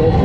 okay?